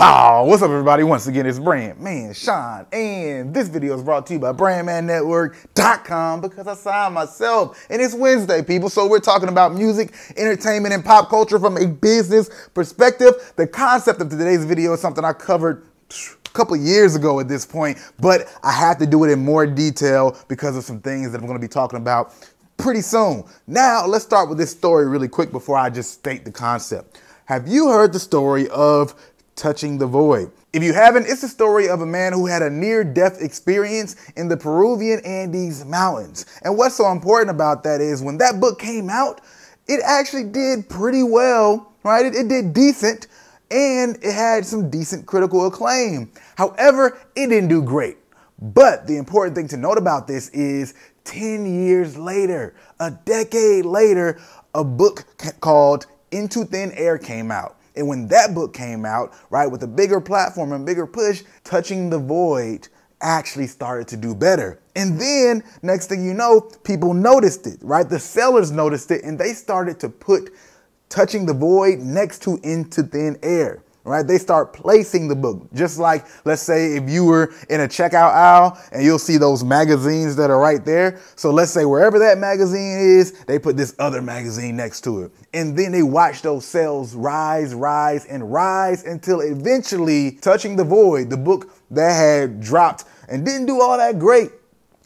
Bow! What's up, everybody? Once again, it's Brand Man Sean, and this video is brought to you by BrandManNetwork.com because I signed myself, and it's Wednesday, people. So we're talking about music, entertainment, and pop culture from a business perspective. The concept of today's video is something I covered a couple years ago at this point, but I have to do it in more detail because of some things that I'm going to be talking about pretty soon. Now, let's start with this story really quick before I just state the concept. Have you heard the story of Touching the Void. If you haven't, it's the story of a man who had a near death experience in the Peruvian Andes Mountains. And what's so important about that is when that book came out, it actually did pretty well, right? It, it did decent and it had some decent critical acclaim. However, it didn't do great. But the important thing to note about this is 10 years later, a decade later, a book called Into Thin Air came out. And when that book came out, right, with a bigger platform and bigger push, Touching the Void actually started to do better. And then, next thing you know, people noticed it, right? The sellers noticed it and they started to put Touching the Void next to Into Thin Air right? They start placing the book. Just like, let's say, if you were in a checkout aisle and you'll see those magazines that are right there. So let's say wherever that magazine is, they put this other magazine next to it. And then they watch those sales rise, rise, and rise until eventually Touching the Void, the book that had dropped and didn't do all that great.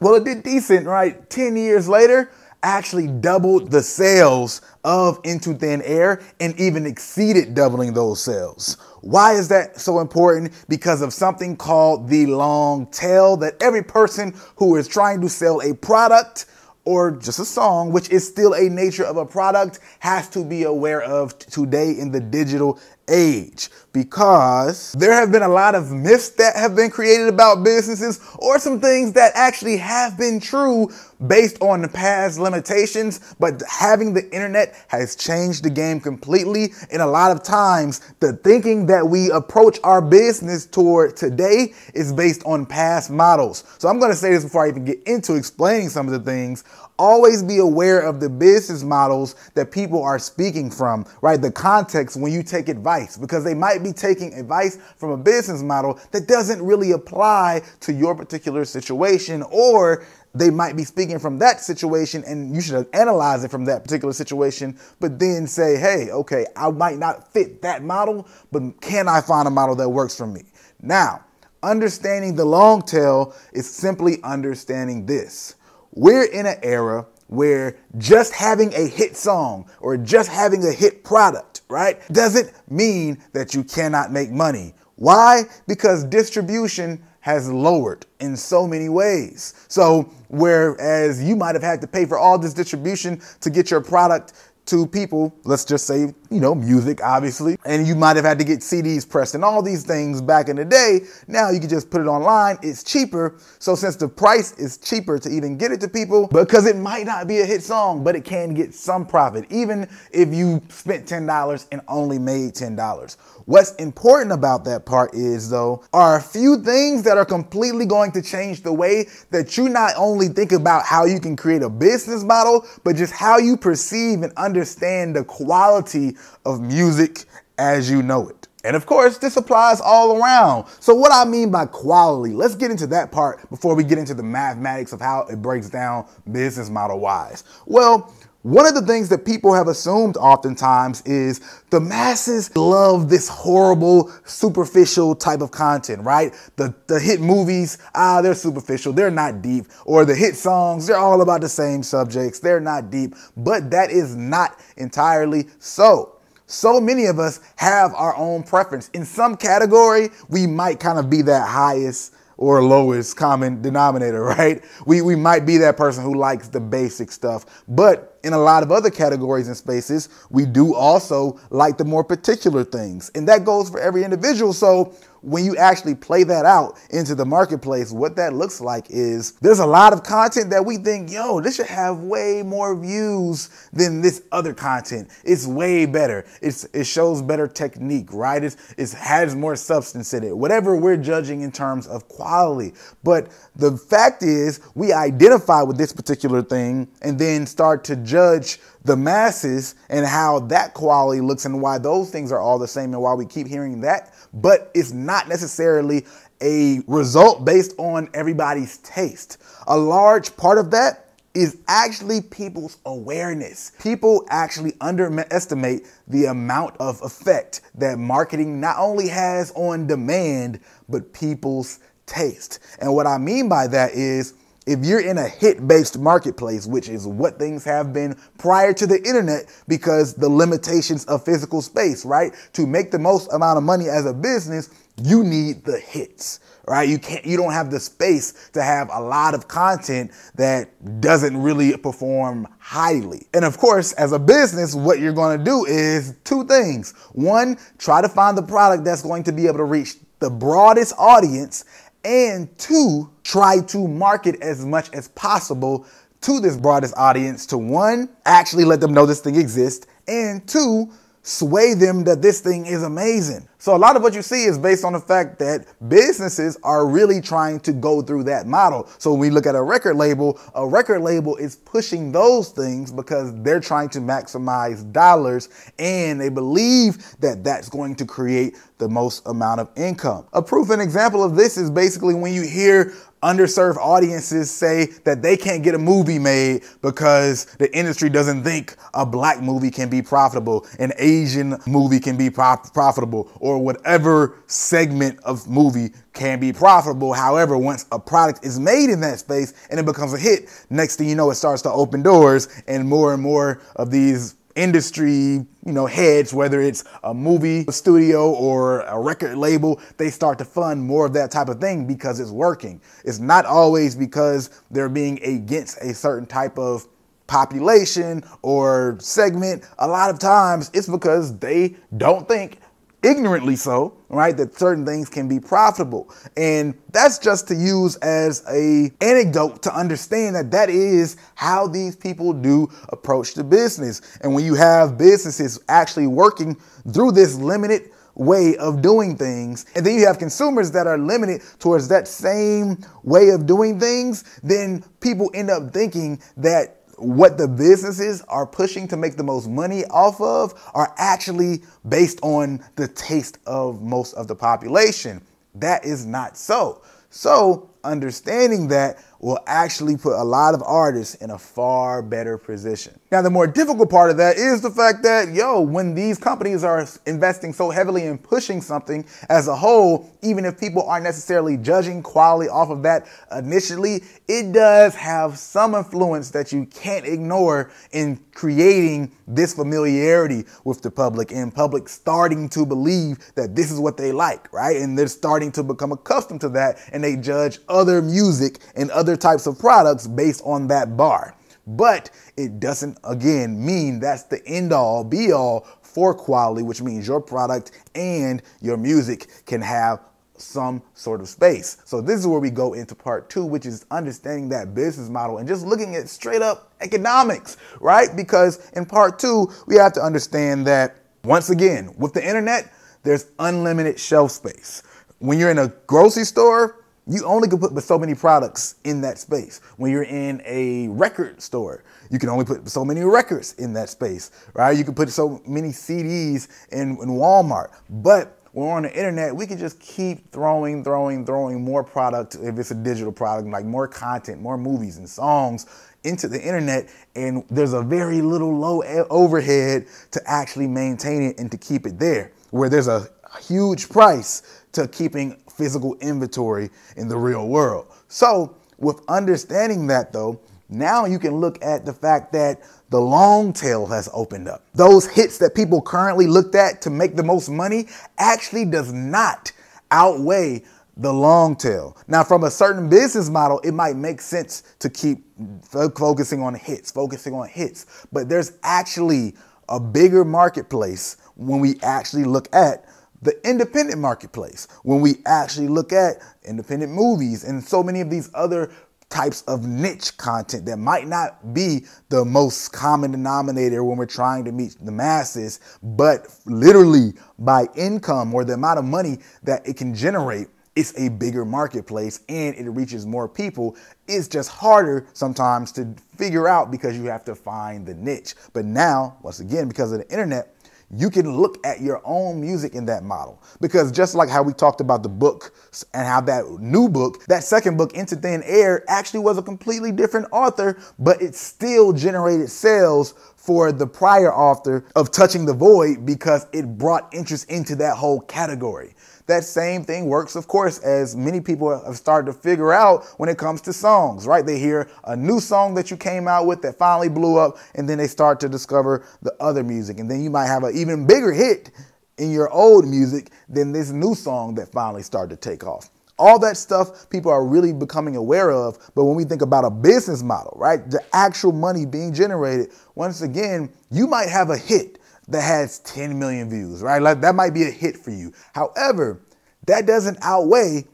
Well, it did decent, right? 10 years later, actually doubled the sales of Into Thin Air and even exceeded doubling those sales. Why is that so important? Because of something called the long tail that every person who is trying to sell a product or just a song, which is still a nature of a product, has to be aware of today in the digital age because there have been a lot of myths that have been created about businesses or some things that actually have been true based on the past limitations, but having the internet has changed the game completely. And a lot of times, the thinking that we approach our business toward today is based on past models. So I'm going to say this before I even get into explaining some of the things always be aware of the business models that people are speaking from, right? The context when you take advice, because they might be taking advice from a business model that doesn't really apply to your particular situation, or they might be speaking from that situation and you should analyze it from that particular situation, but then say, hey, okay, I might not fit that model, but can I find a model that works for me? Now, understanding the long tail is simply understanding this we're in an era where just having a hit song or just having a hit product, right, doesn't mean that you cannot make money. Why? Because distribution has lowered in so many ways. So, whereas you might have had to pay for all this distribution to get your product to people, let's just say, you know, music, obviously. And you might have had to get CDs pressed and all these things back in the day. Now you can just put it online. It's cheaper. So since the price is cheaper to even get it to people, because it might not be a hit song, but it can get some profit, even if you spent $10 and only made $10. What's important about that part is, though, are a few things that are completely going to change the way that you not only think about how you can create a business model, but just how you perceive and understand the quality of music as you know it. And of course, this applies all around. So what I mean by quality, let's get into that part before we get into the mathematics of how it breaks down business model wise. Well, one of the things that people have assumed oftentimes is the masses love this horrible, superficial type of content, right? The, the hit movies, ah, they're superficial, they're not deep. Or the hit songs, they're all about the same subjects, they're not deep. But that is not entirely so. So many of us have our own preference. In some category, we might kind of be that highest or lowest common denominator, right? We, we might be that person who likes the basic stuff. But in a lot of other categories and spaces, we do also like the more particular things. And that goes for every individual. So when you actually play that out into the marketplace, what that looks like is there's a lot of content that we think, yo, this should have way more views than this other content. It's way better. It's it shows better technique, right? It's, it has more substance in it. Whatever we're judging in terms of quality. But the fact is, we identify with this particular thing and then start to judge the masses and how that quality looks and why those things are all the same and why we keep hearing that. But it's not necessarily a result based on everybody's taste. A large part of that is actually people's awareness. People actually underestimate the amount of effect that marketing not only has on demand, but people's taste. And what I mean by that is if you're in a hit based marketplace, which is what things have been prior to the internet because the limitations of physical space, right? To make the most amount of money as a business, you need the hits, right? You can't, you don't have the space to have a lot of content that doesn't really perform highly. And of course, as a business, what you're going to do is two things. One, try to find the product that's going to be able to reach the broadest audience and two, try to market as much as possible to this broadest audience to one, actually let them know this thing exists, and two, sway them that this thing is amazing. So a lot of what you see is based on the fact that businesses are really trying to go through that model. So when we look at a record label, a record label is pushing those things because they're trying to maximize dollars and they believe that that's going to create the most amount of income. A proof and example of this is basically when you hear underserved audiences say that they can't get a movie made because the industry doesn't think a black movie can be profitable, an Asian movie can be profitable, or whatever segment of movie can be profitable. However, once a product is made in that space and it becomes a hit, next thing you know, it starts to open doors and more and more of these industry, you know, heads, whether it's a movie studio or a record label, they start to fund more of that type of thing because it's working. It's not always because they're being against a certain type of population or segment. A lot of times it's because they don't think ignorantly so, right, that certain things can be profitable. And that's just to use as a anecdote to understand that that is how these people do approach the business. And when you have businesses actually working through this limited way of doing things, and then you have consumers that are limited towards that same way of doing things, then people end up thinking that what the businesses are pushing to make the most money off of are actually based on the taste of most of the population. That is not so. So, understanding that will actually put a lot of artists in a far better position. Now, the more difficult part of that is the fact that, yo, when these companies are investing so heavily in pushing something as a whole, even if people aren't necessarily judging quality off of that initially, it does have some influence that you can't ignore in creating this familiarity with the public and public starting to believe that this is what they like, right? And they're starting to become accustomed to that and they judge other music and other types of products based on that bar. But it doesn't, again, mean that's the end all be all for quality, which means your product and your music can have some sort of space. So this is where we go into part two, which is understanding that business model and just looking at straight up economics, right? Because in part two, we have to understand that once again, with the internet, there's unlimited shelf space. When you're in a grocery store, you only can put so many products in that space. When you're in a record store, you can only put so many records in that space, right? You can put so many CDs in, in Walmart. But we're on the internet, we can just keep throwing, throwing, throwing more product if it's a digital product, like more content, more movies and songs into the internet. And there's a very little low eh, overhead to actually maintain it and to keep it there, where there's a huge price to keeping physical inventory in the real world. So, with understanding that though, now you can look at the fact that the long tail has opened up. Those hits that people currently looked at to make the most money actually does not outweigh the long tail. Now, from a certain business model, it might make sense to keep focusing on hits, focusing on hits, but there's actually a bigger marketplace when we actually look at the independent marketplace when we actually look at independent movies and so many of these other types of niche content that might not be the most common denominator when we're trying to meet the masses, but literally by income or the amount of money that it can generate, it's a bigger marketplace and it reaches more people. It's just harder sometimes to figure out because you have to find the niche. But now, once again, because of the internet, you can look at your own music in that model. Because just like how we talked about the book and how that new book, that second book, Into Thin Air, actually was a completely different author, but it still generated sales for the prior author of Touching the Void because it brought interest into that whole category. That same thing works, of course, as many people have started to figure out when it comes to songs, right? They hear a new song that you came out with that finally blew up, and then they start to discover the other music. And then you might have an even bigger hit in your old music than this new song that finally started to take off. All that stuff people are really becoming aware of. But when we think about a business model, right, the actual money being generated, once again, you might have a hit that has 10 million views, right? Like that might be a hit for you. However, that doesn't outweigh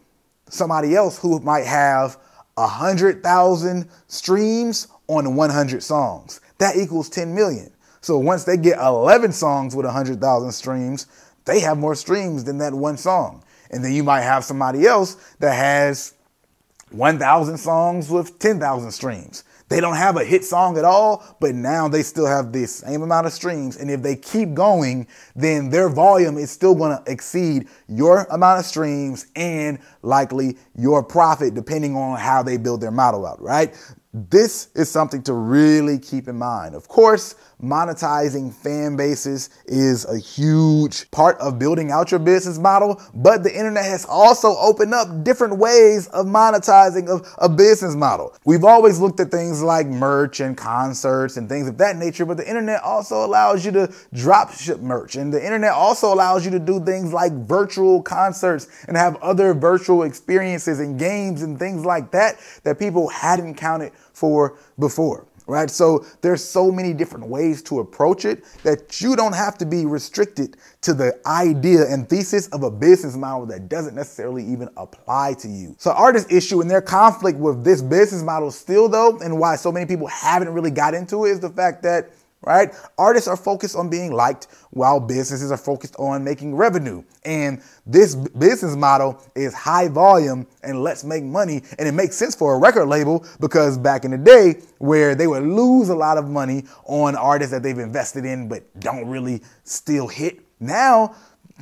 somebody else who might have 100,000 streams on 100 songs. That equals 10 million. So once they get 11 songs with 100,000 streams, they have more streams than that one song. And then you might have somebody else that has 1,000 songs with 10,000 streams. They don't have a hit song at all, but now they still have the same amount of streams. And if they keep going, then their volume is still going to exceed your amount of streams and likely your profit, depending on how they build their model out, right? This is something to really keep in mind. Of course, monetizing fan bases is a huge part of building out your business model, but the internet has also opened up different ways of monetizing of a business model. We've always looked at things like merch and concerts and things of that nature, but the internet also allows you to drop ship merch and the internet also allows you to do things like virtual concerts and have other virtual experiences and games and things like that that people hadn't counted for before right? So there's so many different ways to approach it that you don't have to be restricted to the idea and thesis of a business model that doesn't necessarily even apply to you. So artists issue and their conflict with this business model still though, and why so many people haven't really got into it is the fact that right? Artists are focused on being liked while businesses are focused on making revenue. And this business model is high volume and let's make money. And it makes sense for a record label because back in the day where they would lose a lot of money on artists that they've invested in but don't really still hit, now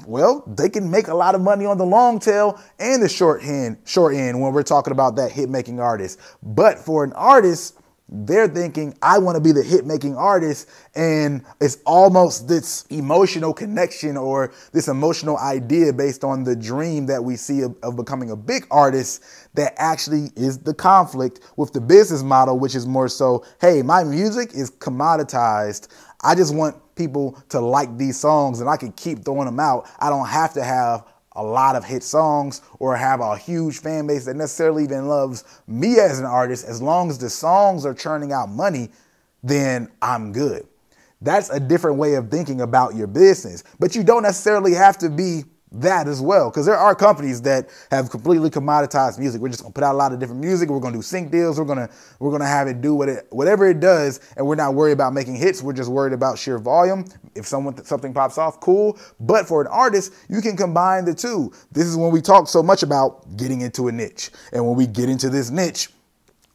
well, they can make a lot of money on the long tail and the short end, short end when we're talking about that hit making artist. But for an artist, they're thinking, I want to be the hit making artist. And it's almost this emotional connection or this emotional idea based on the dream that we see of, of, becoming a big artist that actually is the conflict with the business model, which is more so, hey, my music is commoditized. I just want people to like these songs and I can keep throwing them out. I don't have to have a lot of hit songs or have a huge fan base that necessarily even loves me as an artist, as long as the songs are churning out money, then I'm good. That's a different way of thinking about your business. But you don't necessarily have to be that as well. Because there are companies that have completely commoditized music. We're just gonna put out a lot of different music. We're gonna do sync deals. We're gonna we're gonna have it do what it, whatever it does, and we're not worried about making hits. We're just worried about sheer volume. If someone something pops off, cool. But for an artist, you can combine the two. This is when we talk so much about getting into a niche, and when we get into this niche.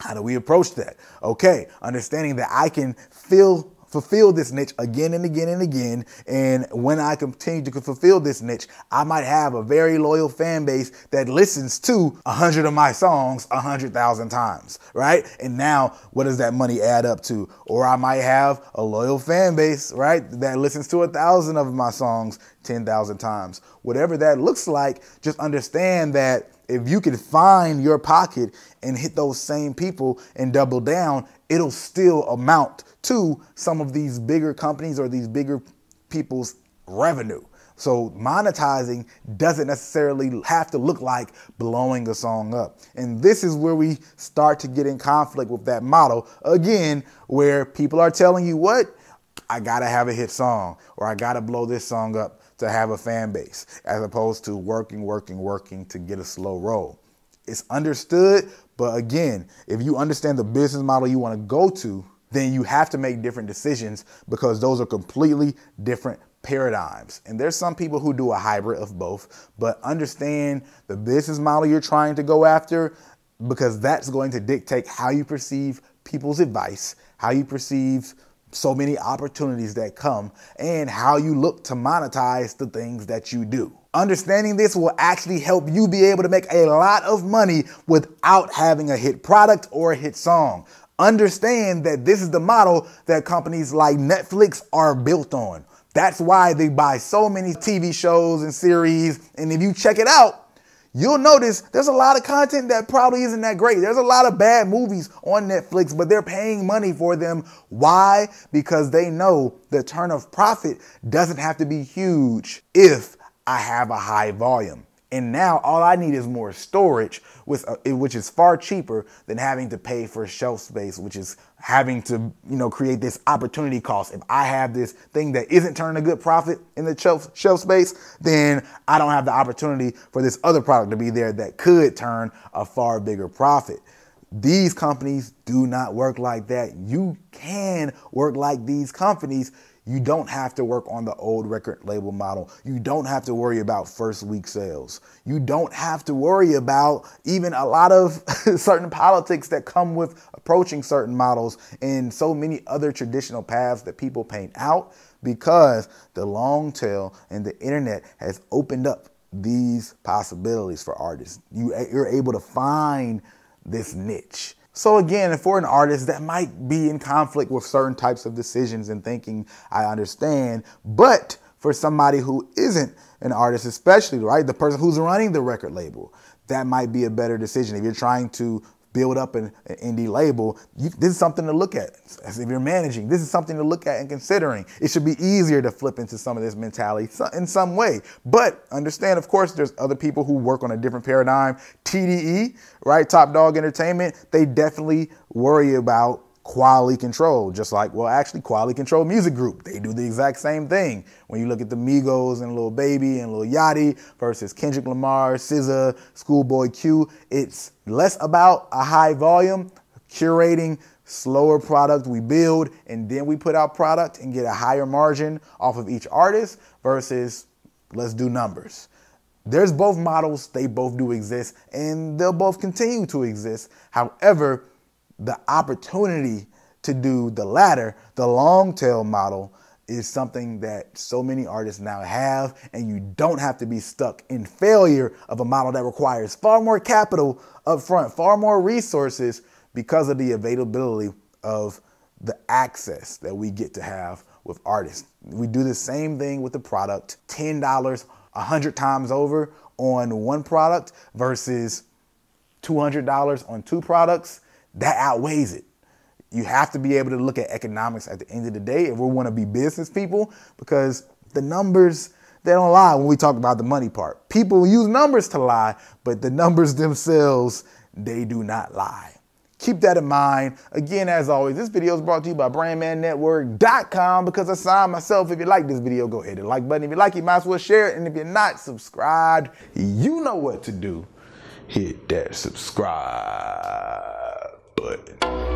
How do we approach that? Okay, understanding that I can fill fulfill this niche again and again and again. And when I continue to fulfill this niche, I might have a very loyal fan base that listens to a hundred of my songs a hundred thousand times, right? And now what does that money add up to? Or I might have a loyal fan base, right, that listens to a thousand of my songs 10,000 times. Whatever that looks like, just understand that if you can find your pocket and hit those same people and double down, it'll still amount to some of these bigger companies or these bigger people's revenue. So monetizing doesn't necessarily have to look like blowing a song up. And this is where we start to get in conflict with that model again, where people are telling you what, I gotta have a hit song or I gotta blow this song up to have a fan base as opposed to working, working, working to get a slow roll. It's understood, but again, if you understand the business model you want to go to, then you have to make different decisions because those are completely different paradigms. And there's some people who do a hybrid of both, but understand the business model you're trying to go after because that's going to dictate how you perceive people's advice, how you perceive so many opportunities that come, and how you look to monetize the things that you do. Understanding this will actually help you be able to make a lot of money without having a hit product or a hit song. Understand that this is the model that companies like Netflix are built on. That's why they buy so many TV shows and series. And if you check it out, you'll notice there's a lot of content that probably isn't that great. There's a lot of bad movies on Netflix, but they're paying money for them. Why? Because they know the turn of profit doesn't have to be huge if I have a high volume. And now all I need is more storage, with, uh, which is far cheaper than having to pay for shelf space, which is having to you know create this opportunity cost. If I have this thing that isn't turning a good profit in the shelf shelf space, then I don't have the opportunity for this other product to be there that could turn a far bigger profit. These companies do not work like that. You can work like these companies you don't have to work on the old record label model. You don't have to worry about first week sales. You don't have to worry about even a lot of certain politics that come with approaching certain models and so many other traditional paths that people paint out because the long tail and the internet has opened up these possibilities for artists. You, you're able to find this niche. So again, for an artist that might be in conflict with certain types of decisions and thinking, I understand. But for somebody who isn't an artist, especially, right, the person who's running the record label, that might be a better decision. If you're trying to build up an, an indie label, you, this is something to look at. As if you're managing, this is something to look at and considering. It should be easier to flip into some of this mentality in some way. But understand, of course, there's other people who work on a different paradigm. TDE, right, Top Dog Entertainment, they definitely worry about quality control, just like, well, actually, quality control music group. They do the exact same thing. When you look at the Migos and Lil Baby and Lil Yachty versus Kendrick Lamar, SZA, Schoolboy Q, it's less about a high volume, curating slower product we build and then we put out product and get a higher margin off of each artist versus let's do numbers. There's both models, they both do exist, and they'll both continue to exist. However, the opportunity to do the latter, the long tail model, is something that so many artists now have, and you don't have to be stuck in failure of a model that requires far more capital up front, far more resources because of the availability of the access that we get to have with artists. We do the same thing with the product, $10 100 times over on one product versus $200 on two products that outweighs it. You have to be able to look at economics at the end of the day if we want to be business people because the numbers they don't lie when we talk about the money part. People use numbers to lie, but the numbers themselves they do not lie. Keep that in mind. Again, as always, this video is brought to you by BrandmanNetwork.com because I signed myself. If you like this video, go hit the like button. If you like it, might as well share it. And if you're not subscribed, you know what to do. Hit that subscribe button.